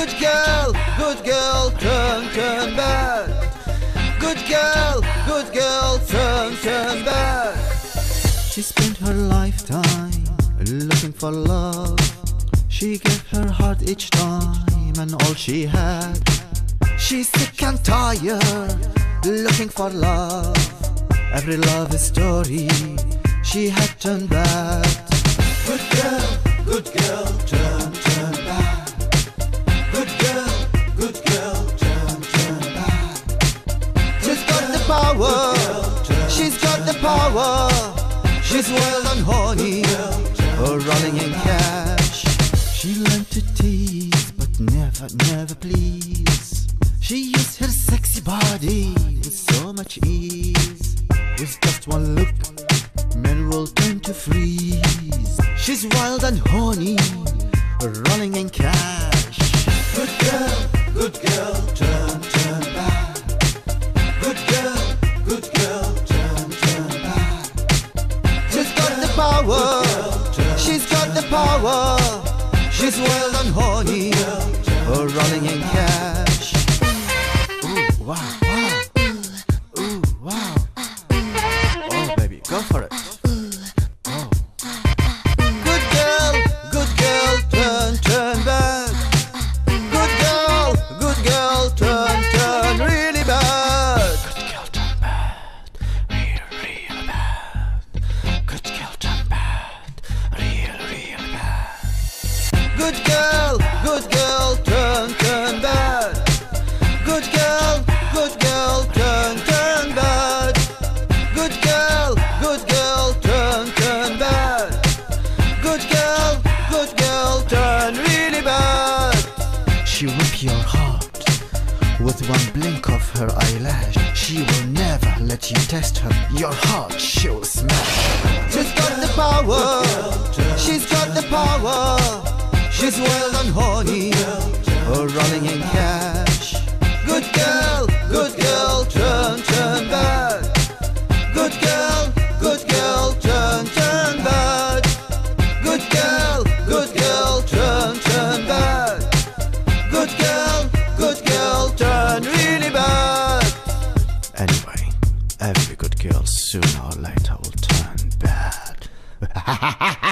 Good girl, good girl, turn, turn back. Good girl, good girl, turn, turn back. She spent her lifetime looking for love. She gave her heart each time and all she had. She's sick and tired looking for love. Every love story she had turned back. Good girl, good girl, turn power. She's wild and horny, or running in cash. She learned to tease, but never, never please. She used her sexy body with so much ease. With just one look, men will turn to freeze. She's wild and horny, running in cash. Good girl, good girl, She's wild and horny, running in cash. Ooh, wow, Good girl, good girl, turn, turn bad. Good girl, good girl, turn, turn bad. Good girl, good girl, turn, turn bad. Good girl, good girl, turn really bad. She rip your heart with one blink of her eyelash. She will never let you test her. Your heart she will smash. She's got the power. is wild and horny, or running in cash. Good girl, good girl, turn, turn back. Good girl, good girl, turn, turn back. Good girl, good girl, turn, turn back. Good girl, good girl, turn really bad. Anyway, every good girl sooner or later will turn bad.